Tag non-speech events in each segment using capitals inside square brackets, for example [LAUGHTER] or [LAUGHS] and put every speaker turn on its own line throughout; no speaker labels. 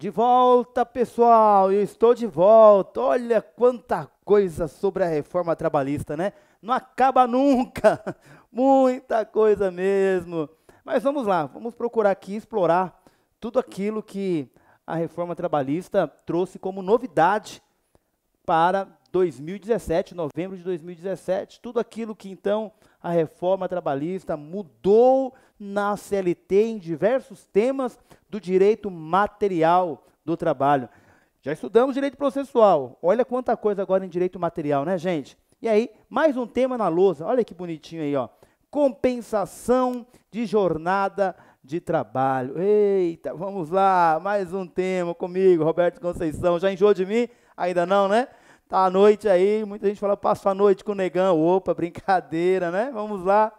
De volta, pessoal, eu estou de volta. Olha quanta coisa sobre a reforma trabalhista, né? Não acaba nunca. [LAUGHS] Muita coisa mesmo. Mas vamos lá, vamos procurar aqui explorar tudo aquilo que a reforma trabalhista trouxe como novidade para 2017, novembro de 2017. Tudo aquilo que então a reforma trabalhista mudou na CLT em diversos temas do direito material do trabalho. Já estudamos direito processual. Olha quanta coisa agora em direito material, né, gente? E aí, mais um tema na lousa. Olha que bonitinho aí, ó. Compensação de jornada de trabalho. Eita, vamos lá, mais um tema comigo, Roberto Conceição. Já enjoou de mim? Ainda não, né? Tá à noite aí, muita gente fala, passo a noite com o negão. Opa, brincadeira, né? Vamos lá.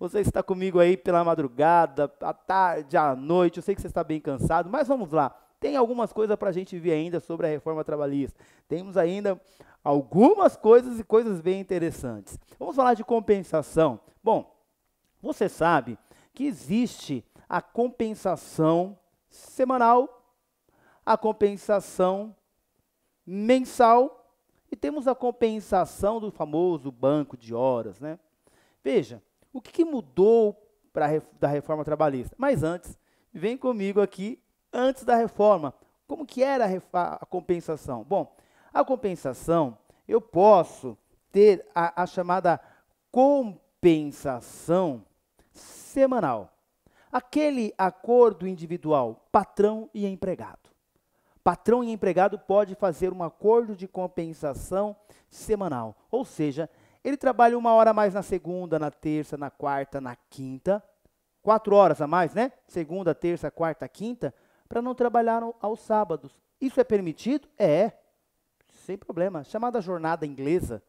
Você está comigo aí pela madrugada, à tarde, à noite. Eu sei que você está bem cansado, mas vamos lá. Tem algumas coisas para a gente ver ainda sobre a reforma trabalhista. Temos ainda algumas coisas e coisas bem interessantes. Vamos falar de compensação. Bom, você sabe que existe a compensação semanal, a compensação mensal e temos a compensação do famoso banco de horas, né? Veja, o que, que mudou pra, da reforma trabalhista? Mas antes, vem comigo aqui, antes da reforma, como que era a, a compensação? Bom, a compensação, eu posso ter a, a chamada compensação semanal. Aquele acordo individual, patrão e empregado. Patrão e empregado pode fazer um acordo de compensação semanal. Ou seja, ele trabalha uma hora a mais na segunda, na terça, na quarta, na quinta. Quatro horas a mais, né? Segunda, terça, quarta, quinta, para não trabalhar aos sábados. Isso é permitido? É. Sem problema. Chamada jornada inglesa.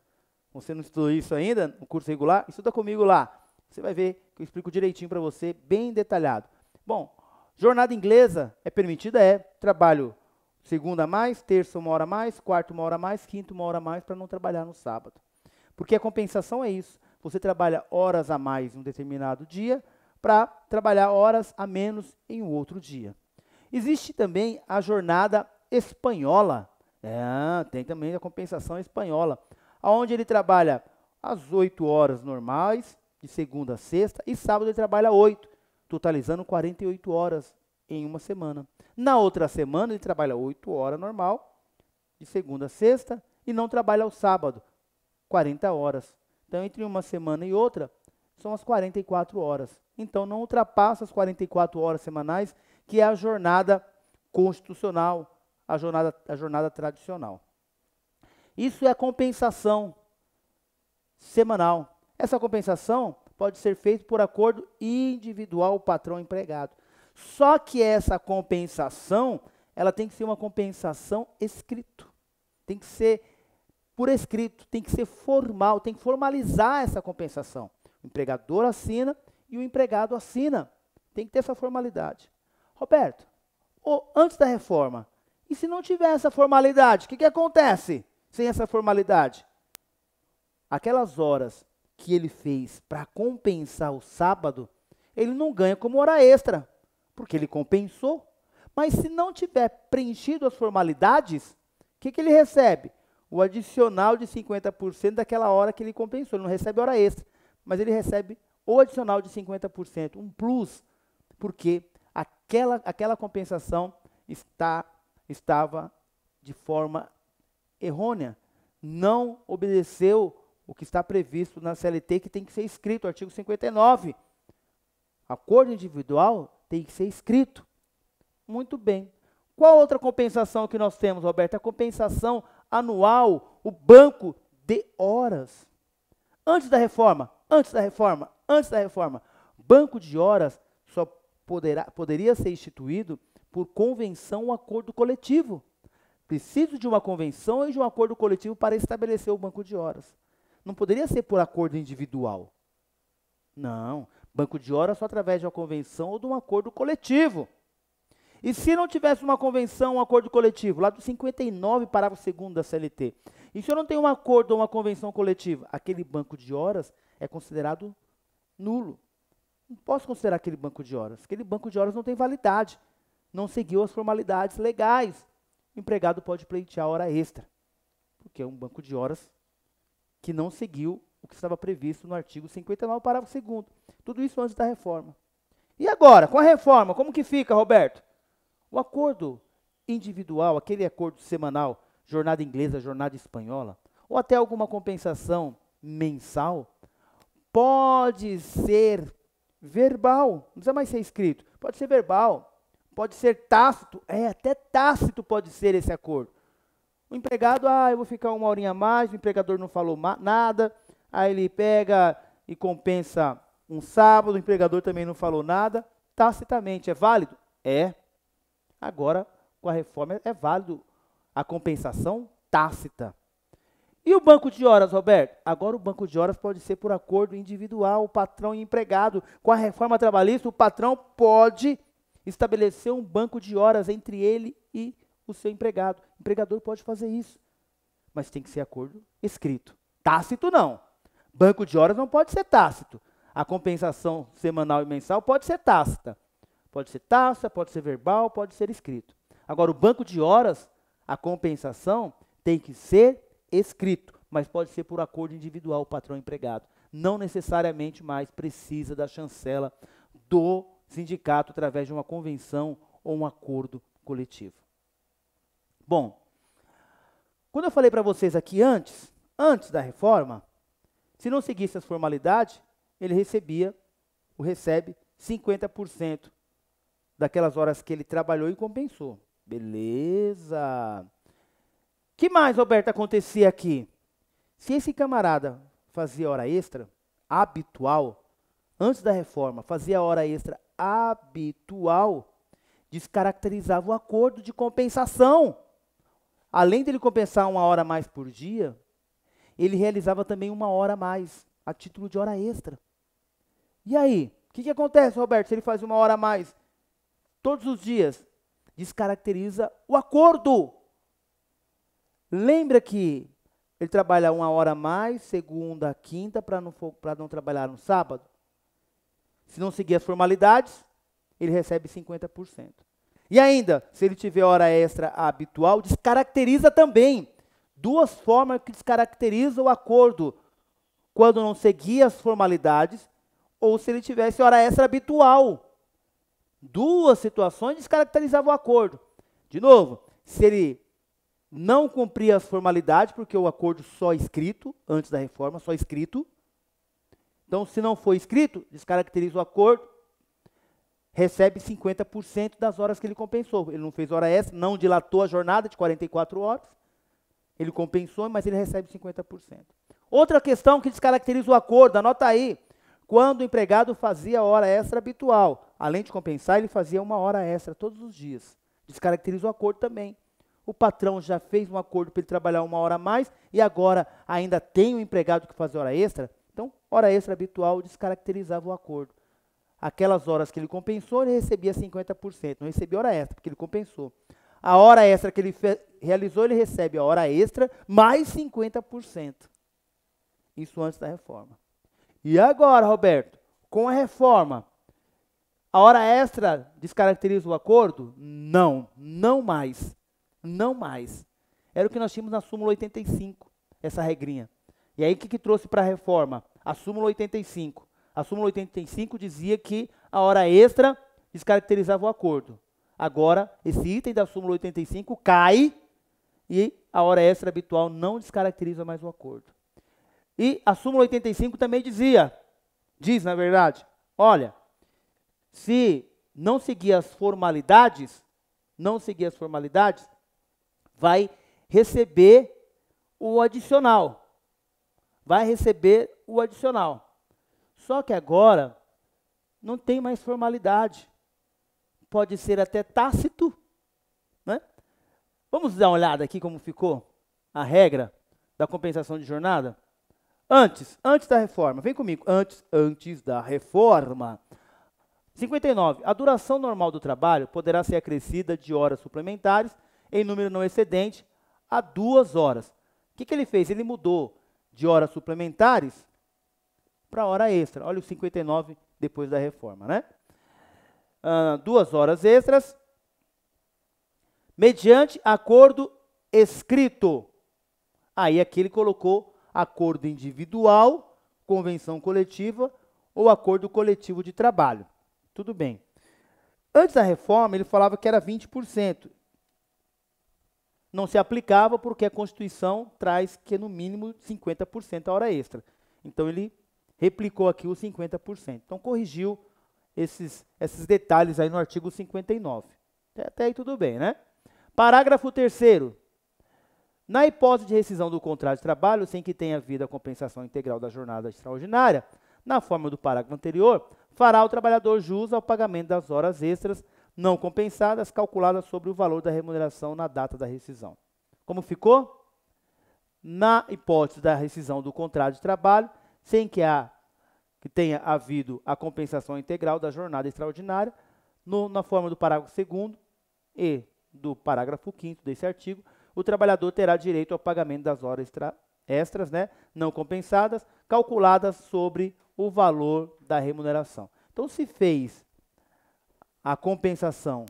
Você não estudou isso ainda no curso regular? Estuda comigo lá. Você vai ver que eu explico direitinho para você, bem detalhado. Bom, jornada inglesa é permitida? É. Trabalho Segunda mais, terça uma hora mais, quarta uma hora mais, quinta uma hora mais para não trabalhar no sábado. Porque a compensação é isso. Você trabalha horas a mais em um determinado dia para trabalhar horas a menos em um outro dia. Existe também a jornada espanhola. É, tem também a compensação espanhola, onde ele trabalha às 8 horas normais, de segunda a sexta, e sábado ele trabalha 8, totalizando 48 horas em uma semana. Na outra semana, ele trabalha 8 horas normal, de segunda a sexta, e não trabalha ao sábado, 40 horas. Então, entre uma semana e outra, são as 44 horas. Então, não ultrapassa as 44 horas semanais, que é a jornada constitucional, a jornada, a jornada tradicional. Isso é a compensação semanal. Essa compensação pode ser feita por acordo individual patrão-empregado. Só que essa compensação, ela tem que ser uma compensação escrito. Tem que ser por escrito, tem que ser formal, tem que formalizar essa compensação. O empregador assina e o empregado assina. Tem que ter essa formalidade. Roberto, antes da reforma, e se não tiver essa formalidade, o que, que acontece sem essa formalidade? Aquelas horas que ele fez para compensar o sábado, ele não ganha como hora extra porque ele compensou. Mas se não tiver preenchido as formalidades, o que, que ele recebe? O adicional de 50% daquela hora que ele compensou. Ele não recebe hora extra, mas ele recebe o adicional de 50%, um plus, porque aquela, aquela compensação está, estava de forma errônea. Não obedeceu o que está previsto na CLT, que tem que ser escrito, artigo 59. Acordo individual tem que ser escrito. Muito bem. Qual outra compensação que nós temos, Roberto? A compensação anual, o banco de horas. Antes da reforma, antes da reforma, antes da reforma, banco de horas só poderá, poderia ser instituído por convenção ou acordo coletivo. Preciso de uma convenção e de um acordo coletivo para estabelecer o banco de horas. Não poderia ser por acordo individual. Não. Banco de horas só através de uma convenção ou de um acordo coletivo. E se não tivesse uma convenção, um acordo coletivo, lá do 59, parágrafo 2 da CLT, e se eu não tenho um acordo ou uma convenção coletiva, aquele banco de horas é considerado nulo. Não posso considerar aquele banco de horas. Aquele banco de horas não tem validade. não seguiu as formalidades legais. O empregado pode pleitear hora extra, porque é um banco de horas que não seguiu o que estava previsto no artigo 59, parágrafo 2 Tudo isso antes da reforma. E agora, com a reforma, como que fica, Roberto? O acordo individual, aquele acordo semanal, jornada inglesa, jornada espanhola, ou até alguma compensação mensal, pode ser verbal, não precisa mais ser escrito, pode ser verbal, pode ser tácito, é, até tácito pode ser esse acordo. O empregado, ah, eu vou ficar uma horinha a mais, o empregador não falou nada, aí ele pega e compensa um sábado, o empregador também não falou nada, tacitamente, é válido? É. Agora, com a reforma, é válido a compensação tácita. E o banco de horas, Roberto? Agora o banco de horas pode ser por acordo individual, patrão e empregado. Com a reforma trabalhista, o patrão pode estabelecer um banco de horas entre ele e o seu empregado. O empregador pode fazer isso, mas tem que ser acordo escrito. Tácito não. Banco de horas não pode ser tácito. A compensação semanal e mensal pode ser tácita. Pode ser tácita, pode ser verbal, pode ser escrito. Agora, o banco de horas, a compensação tem que ser escrito, mas pode ser por acordo individual, patrão empregado. Não necessariamente mais precisa da chancela do sindicato através de uma convenção ou um acordo coletivo. Bom, quando eu falei para vocês aqui antes, antes da reforma, se não seguisse as formalidades, ele recebia, o recebe 50% daquelas horas que ele trabalhou e compensou. Beleza que mais, Roberto, acontecia aqui? Se esse camarada fazia hora extra habitual, antes da reforma, fazia hora extra habitual, descaracterizava o acordo de compensação. Além de ele compensar uma hora mais por dia, ele realizava também uma hora a mais, a título de hora extra. E aí, o que, que acontece, Roberto, se ele faz uma hora a mais todos os dias? Descaracteriza o acordo. Lembra que ele trabalha uma hora a mais, segunda, quinta, para não, não trabalhar no sábado? Se não seguir as formalidades, ele recebe 50%. E ainda, se ele tiver hora extra habitual, descaracteriza também. Duas formas que descaracterizam o acordo. Quando não seguir as formalidades, ou se ele tivesse hora extra habitual. Duas situações descaracterizavam o acordo. De novo, se ele não cumpria as formalidades, porque o acordo só escrito, antes da reforma, só escrito. Então, se não for escrito, descaracteriza o acordo, recebe 50% das horas que ele compensou. Ele não fez hora extra, não dilatou a jornada de 44 horas, ele compensou, mas ele recebe 50%. Outra questão que descaracteriza o acordo, anota aí, quando o empregado fazia hora extra habitual, além de compensar, ele fazia uma hora extra todos os dias. Descaracteriza o acordo também o patrão já fez um acordo para ele trabalhar uma hora a mais e agora ainda tem um empregado que faz hora extra, então, hora extra habitual descaracterizava o acordo. Aquelas horas que ele compensou, ele recebia 50%, não recebia hora extra, porque ele compensou. A hora extra que ele realizou, ele recebe a hora extra mais 50%. Isso antes da reforma. E agora, Roberto, com a reforma, a hora extra descaracteriza o acordo? Não, não mais. Não mais. Era o que nós tínhamos na súmula 85, essa regrinha. E aí o que, que trouxe para a reforma? A súmula 85. A súmula 85 dizia que a hora extra descaracterizava o acordo. Agora, esse item da súmula 85 cai e a hora extra habitual não descaracteriza mais o acordo. E a súmula 85 também dizia, diz na verdade, olha, se não seguir as formalidades, não seguir as formalidades, vai receber o adicional. Vai receber o adicional. Só que agora não tem mais formalidade. Pode ser até tácito. Né? Vamos dar uma olhada aqui como ficou a regra da compensação de jornada? Antes, antes da reforma, vem comigo, antes, antes da reforma. 59. A duração normal do trabalho poderá ser acrescida de horas suplementares em número não excedente a duas horas. O que, que ele fez? Ele mudou de horas suplementares para hora extra. Olha o 59 depois da reforma, né? Uh, duas horas extras mediante acordo escrito. Aí aqui ele colocou acordo individual, convenção coletiva ou acordo coletivo de trabalho. Tudo bem. Antes da reforma, ele falava que era 20%. Não se aplicava porque a Constituição traz que no mínimo 50% a hora extra. Então ele replicou aqui os 50%. Então corrigiu esses, esses detalhes aí no artigo 59. Até aí tudo bem, né? Parágrafo 3 Na hipótese de rescisão do contrato de trabalho, sem que tenha havido a compensação integral da jornada extraordinária, na forma do parágrafo anterior, fará o trabalhador jus ao pagamento das horas extras não compensadas, calculadas sobre o valor da remuneração na data da rescisão. Como ficou? Na hipótese da rescisão do contrato de trabalho, sem que, há, que tenha havido a compensação integral da jornada extraordinária, no, na forma do parágrafo 2 e do parágrafo 5 desse artigo, o trabalhador terá direito ao pagamento das horas extra, extras né, não compensadas, calculadas sobre o valor da remuneração. Então, se fez a compensação,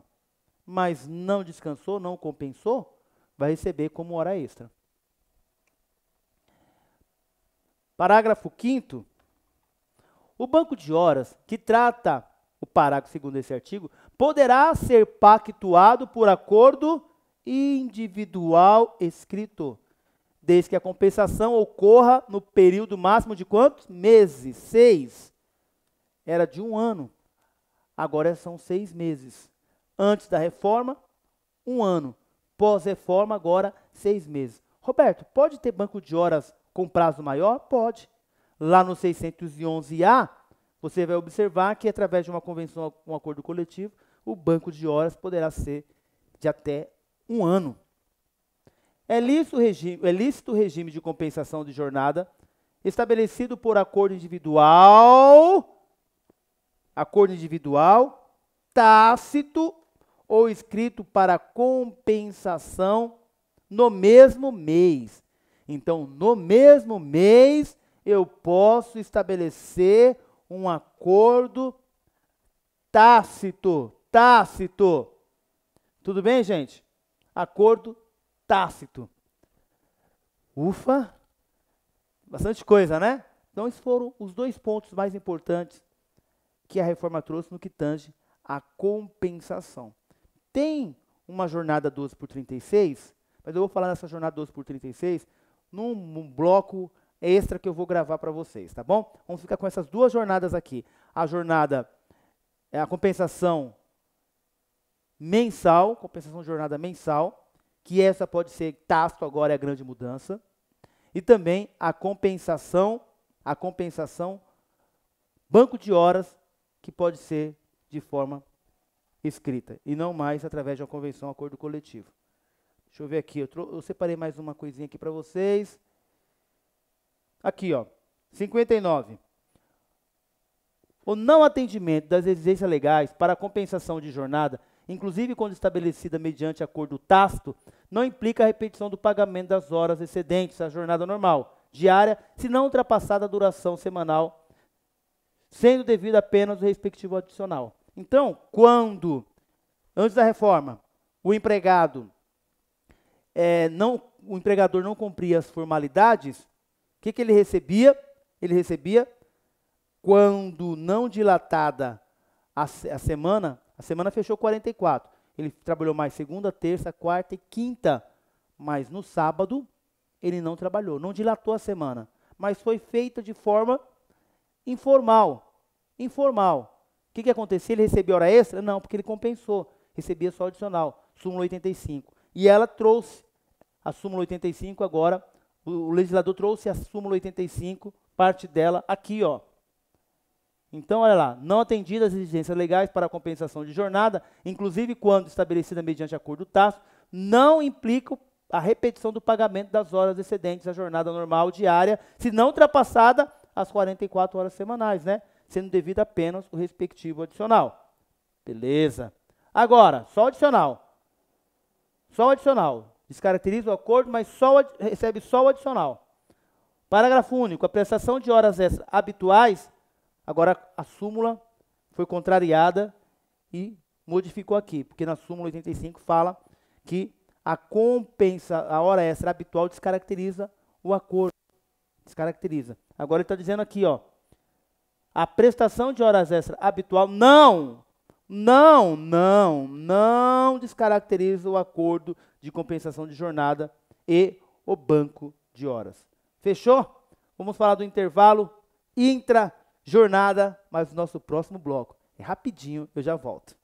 mas não descansou, não compensou, vai receber como hora extra. Parágrafo 5 o banco de horas, que trata o parágrafo segundo desse artigo, poderá ser pactuado por acordo individual escrito, desde que a compensação ocorra no período máximo de quantos? Meses. Seis. Era de um ano agora são seis meses. Antes da reforma, um ano. Pós-reforma, agora seis meses. Roberto, pode ter banco de horas com prazo maior? Pode. Lá no 611A, você vai observar que através de uma convenção, um acordo coletivo, o banco de horas poderá ser de até um ano. É lícito, regime, é lícito o regime de compensação de jornada estabelecido por acordo individual acordo individual, tácito ou escrito para compensação no mesmo mês. Então, no mesmo mês, eu posso estabelecer um acordo tácito. Tácito. Tudo bem, gente? Acordo tácito. Ufa! Bastante coisa, né? Então, esses foram os dois pontos mais importantes que a reforma trouxe no que tange a compensação. Tem uma jornada 12 por 36, mas eu vou falar nessa jornada 12 por 36 num, num bloco extra que eu vou gravar para vocês, tá bom? Vamos ficar com essas duas jornadas aqui. A jornada, é a compensação mensal, compensação de jornada mensal, que essa pode ser tácito agora é a grande mudança, e também a compensação, a compensação banco de horas que pode ser de forma escrita e não mais através de uma convenção, um acordo coletivo. Deixa eu ver aqui, eu, eu separei mais uma coisinha aqui para vocês. Aqui, ó, 59. O não atendimento das exigências legais para compensação de jornada, inclusive quando estabelecida mediante acordo tácito, não implica a repetição do pagamento das horas excedentes à jornada normal, diária, se não ultrapassada a duração semanal sendo devido apenas o respectivo adicional. Então, quando, antes da reforma, o empregado é, não, o empregador não cumpria as formalidades, o que, que ele recebia? Ele recebia, quando não dilatada a, a semana, a semana fechou 44. Ele trabalhou mais segunda, terça, quarta e quinta. Mas no sábado, ele não trabalhou, não dilatou a semana. Mas foi feita de forma informal. Informal. O que, que acontecia? Ele recebia hora extra? Não, porque ele compensou. Recebia só adicional. Súmula 85. E ela trouxe a súmula 85 agora. O, o legislador trouxe a súmula 85, parte dela, aqui, ó. Então, olha lá, não atendidas as exigências legais para a compensação de jornada, inclusive quando estabelecida mediante acordo tácito, não implica a repetição do pagamento das horas excedentes à jornada normal diária, se não ultrapassada as 44 horas semanais, né? Sendo devido apenas o respectivo adicional. Beleza. Agora, só o adicional. Só o adicional. Descaracteriza o acordo, mas só recebe só o adicional. Parágrafo único. A prestação de horas extras habituais, agora a súmula foi contrariada e modificou aqui, porque na súmula 85 fala que a compensa, a hora extra habitual descaracteriza o acordo. Descaracteriza. Agora ele está dizendo aqui, ó, a prestação de horas extras habitual não, não, não, não descaracteriza o acordo de compensação de jornada e o banco de horas. Fechou? Vamos falar do intervalo intra-jornada, mas no nosso próximo bloco. É rapidinho, eu já volto.